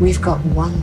We've got one